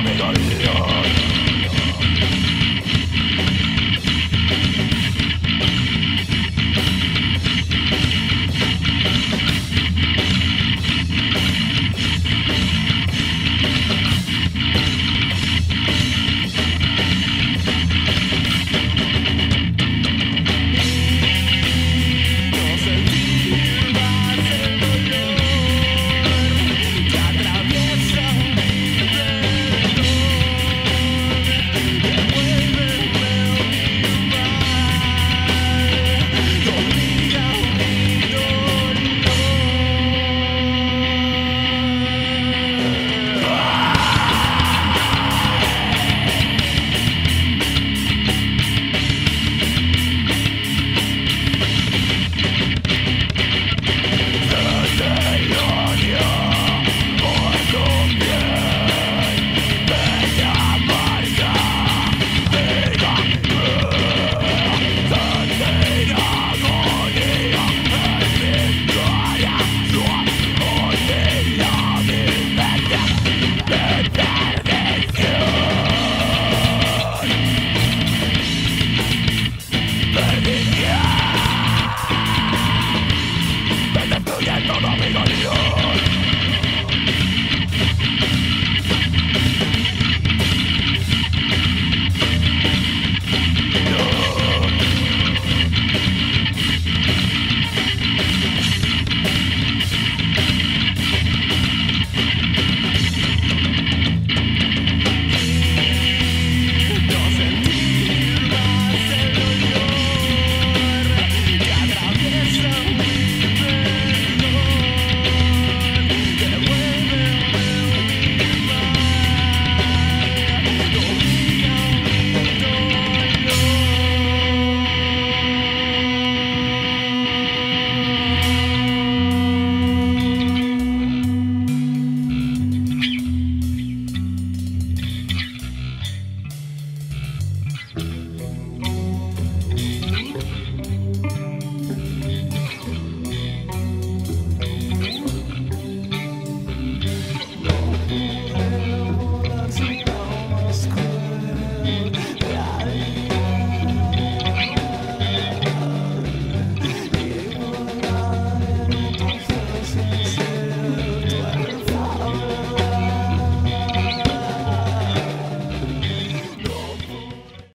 Navidad.